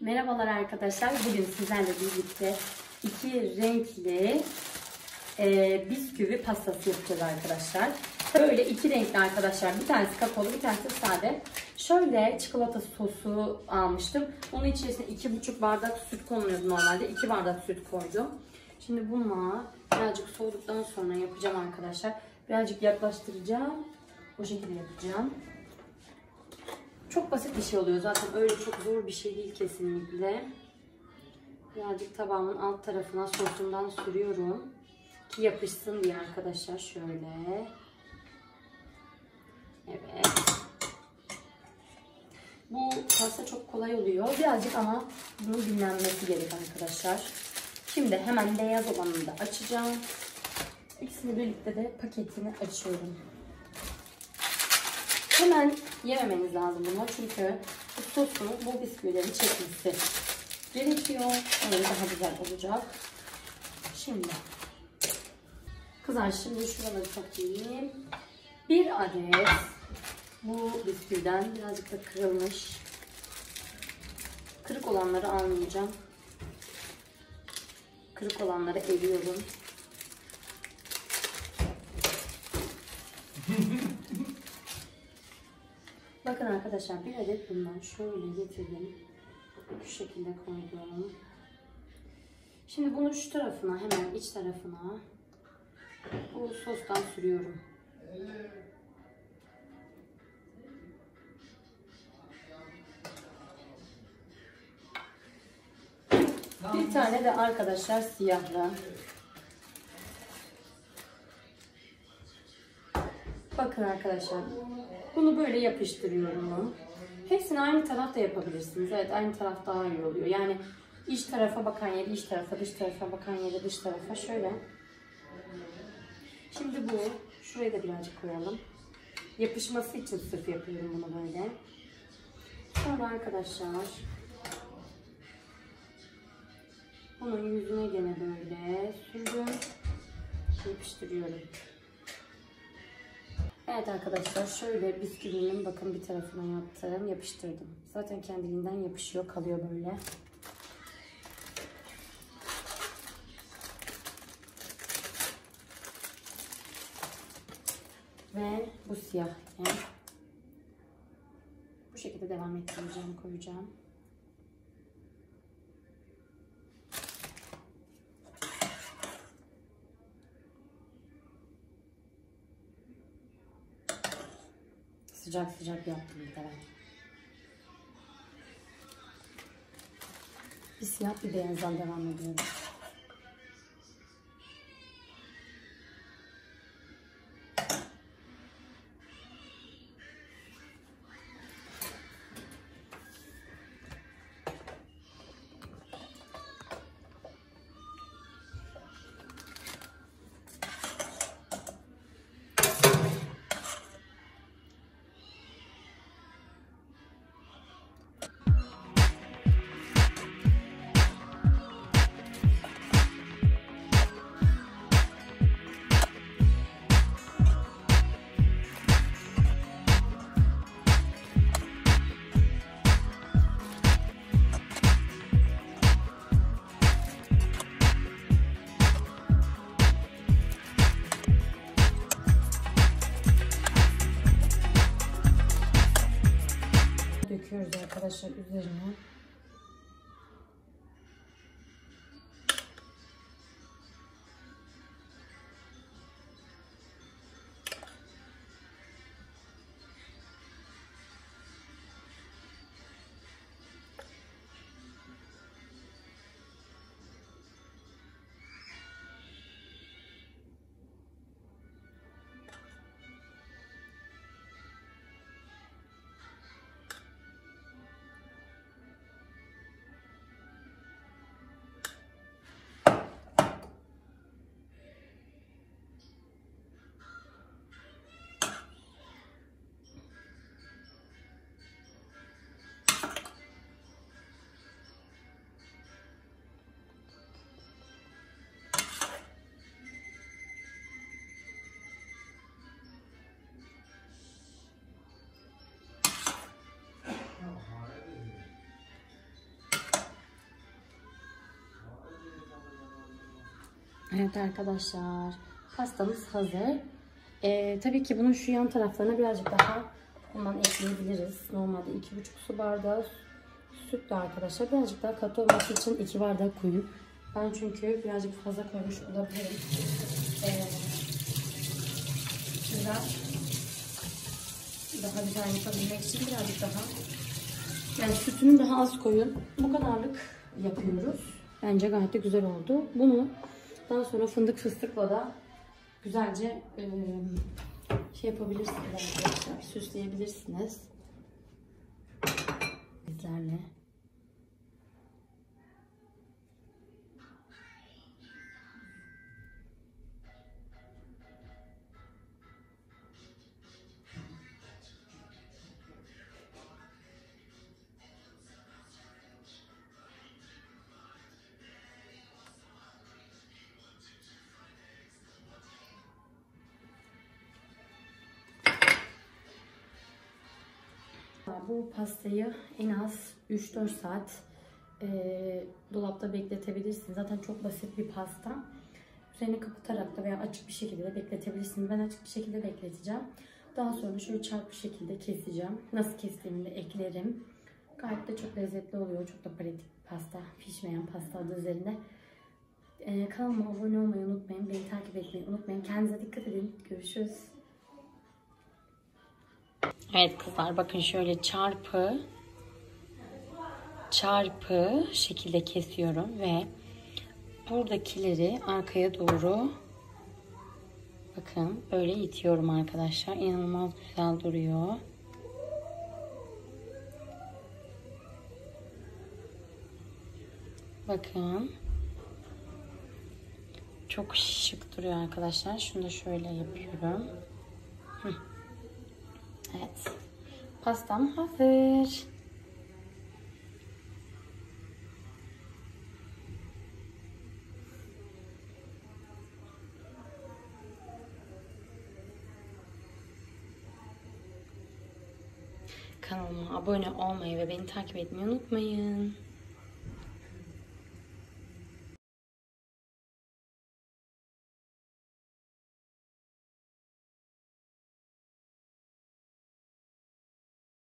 Merhabalar arkadaşlar. Bugün sizlerle birlikte iki renkli e, bisküvi pastası yapacağız arkadaşlar. Böyle iki renkli arkadaşlar. Bir tanesi kakaolu, bir tanesi sade. Şöyle çikolata sosu almıştım. Onun içerisine iki buçuk bardak süt konuluyordu normalde. iki bardak süt koydum. Şimdi bununla birazcık soğuduktan sonra yapacağım arkadaşlar. Birazcık yaklaştıracağım. O şekilde yapacağım. Çok basit bir şey oluyor zaten öyle çok zor bir şey değil kesinlikle. Birazcık tabağımın alt tarafına sosumdan sürüyorum. Ki yapışsın diye arkadaşlar şöyle. Evet. Bu pasta çok kolay oluyor. Birazcık ama bunun dinlenmesi gerek arkadaşlar. Şimdi hemen beyaz olanını da açacağım. İkisini birlikte de paketini açıyorum. Hemen yememeniz lazım bunu çünkü bu sosu bu bisküvileri çekmesi gerekiyor. Öyle daha güzel olacak. Şimdi kızar şimdi şuraları takayım. Bir adet bu bisküviden birazcık da kırılmış. Kırık olanları almayacağım. Kırık olanları eliyorum. Bakın arkadaşlar bir adet bundan şöyle getirdim. Şu şekilde koydum. Şimdi bunu şu tarafına hemen iç tarafına bu sostan sürüyorum. Bir tane de arkadaşlar siyahla. Bakın arkadaşlar. Bunu böyle yapıştırıyorum. Hepsini aynı tarafta yapabilirsiniz. Evet aynı taraf daha iyi oluyor. Yani iç tarafa bakan yeri iç tarafa, dış tarafa bakan yeri dış tarafa. Şöyle. Şimdi bu. Şuraya da birazcık koyalım. Yapışması için sırf yapıyorum bunu böyle. Sonra arkadaşlar bunun yüzüne gene böyle sürdüm. Yapıştırıyorum. Evet arkadaşlar şöyle bisküvinin bakın bir tarafına yaptım, yapıştırdım. Zaten kendiliğinden yapışıyor, kalıyor böyle. Ve bu siyah yani. Bu şekilde devam ettireceğim, koyacağım. Sıcak sıcak yaptım bir de ben. Bir siyah bir beyazdan devam ediyorum. Döküyoruz arkadaşlar üzerine. Evet arkadaşlar pastamız hazır. Ee, tabii ki bunun şu yan taraflarına birazcık daha bundan ekleyebiliriz. Normalde 2,5 su bardağı sütle arkadaşlar. Birazcık daha katı olması için 2 bardak koyun. Ben çünkü birazcık fazla koymuş olabilirim. Ee, daha güzel yapabilmek için birazcık daha yani sütünü daha az koyun. Bu kadarlık yapıyoruz. Bence gayet de güzel oldu. Bunu daha sonra fındık fıstıkla da güzelce e, şey yapabilirsiniz arkadaşlar. Süsleyebilirsiniz. Bizlerle. Bu pastayı en az 3-4 saat e, dolapta bekletebilirsiniz. Zaten çok basit bir pasta. Üzerini kapatarak da veya açık bir şekilde de bekletebilirsiniz. Ben açık bir şekilde bekleteceğim. Daha sonra şöyle çarpı şekilde keseceğim. Nasıl kestiğimi de eklerim. Gayet de çok lezzetli oluyor. Çok da pratik pasta. Pişmeyen pasta adı üzerinde. Ee, kanalıma abone olmayı unutmayın. Beni takip etmeyi unutmayın. Kendinize dikkat edin. Görüşürüz. Evet kızlar bakın şöyle çarpı çarpı şekilde kesiyorum ve buradakileri arkaya doğru bakın böyle itiyorum arkadaşlar. İnanılmaz güzel duruyor. Bakın. Çok şık duruyor arkadaşlar. Şunu da şöyle yapıyorum. Hı. Evet. Pastam hazır. Kanalıma abone olmayı ve beni takip etmeyi unutmayın.